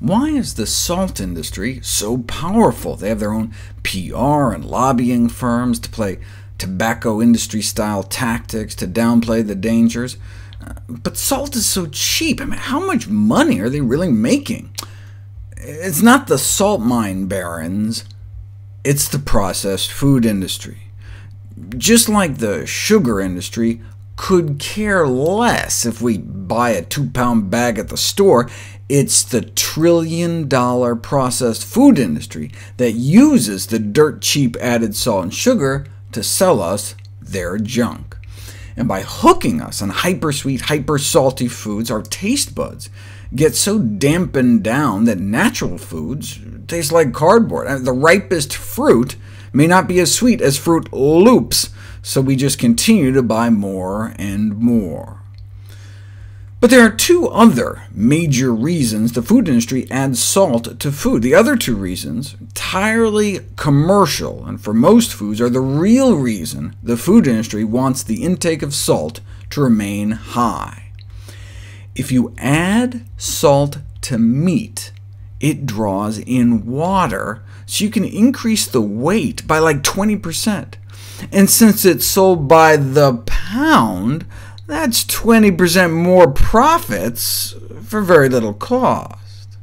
Why is the salt industry so powerful? They have their own PR and lobbying firms to play tobacco industry-style tactics to downplay the dangers. Uh, but salt is so cheap. I mean, how much money are they really making? It's not the salt mine barons, it's the processed food industry. Just like the sugar industry could care less if we buy a two-pound bag at the store, it's the trillion-dollar processed food industry that uses the dirt-cheap added salt and sugar to sell us their junk. And by hooking us on hyper-sweet, hyper-salty foods, our taste buds get so dampened down that natural foods taste like cardboard. The ripest fruit may not be as sweet as Froot Loops, so we just continue to buy more and more. But there are two other major reasons the food industry adds salt to food. The other two reasons, entirely commercial, and for most foods are the real reason the food industry wants the intake of salt to remain high. If you add salt to meat, it draws in water, so you can increase the weight by like 20%. And since it's sold by the pound, that's 20% more profits for very little cost.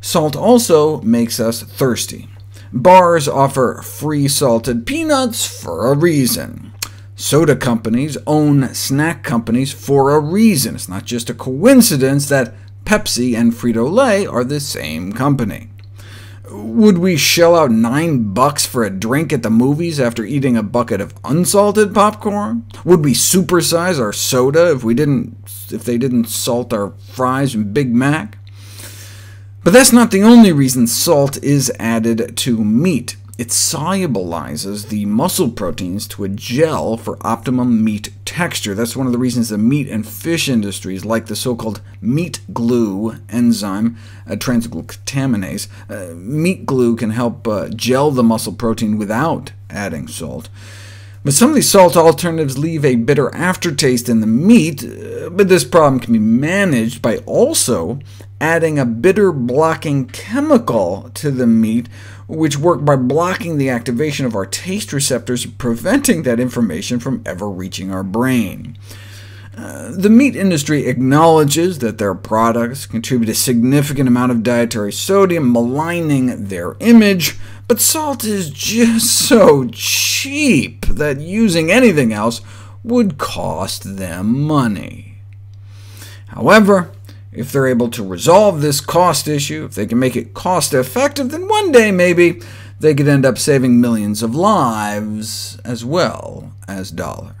Salt also makes us thirsty. Bars offer free salted peanuts for a reason. Soda companies own snack companies for a reason. It's not just a coincidence that Pepsi and Frito-Lay are the same company. Would we shell out nine bucks for a drink at the movies after eating a bucket of unsalted popcorn? Would we supersize our soda if, we didn't, if they didn't salt our fries and Big Mac? But that's not the only reason salt is added to meat. It solubilizes the muscle proteins to a gel for optimum meat texture. That's one of the reasons the meat and fish industries like the so-called meat glue enzyme, uh, transglutaminase. Uh, meat glue can help uh, gel the muscle protein without adding salt. But some of these salt alternatives leave a bitter aftertaste in the meat, uh, but this problem can be managed by also adding a bitter-blocking chemical to the meat, which work by blocking the activation of our taste receptors, preventing that information from ever reaching our brain. Uh, the meat industry acknowledges that their products contribute a significant amount of dietary sodium, maligning their image, but salt is just so cheap that using anything else would cost them money. However, if they're able to resolve this cost issue, if they can make it cost-effective, then one day maybe they could end up saving millions of lives as well as dollars.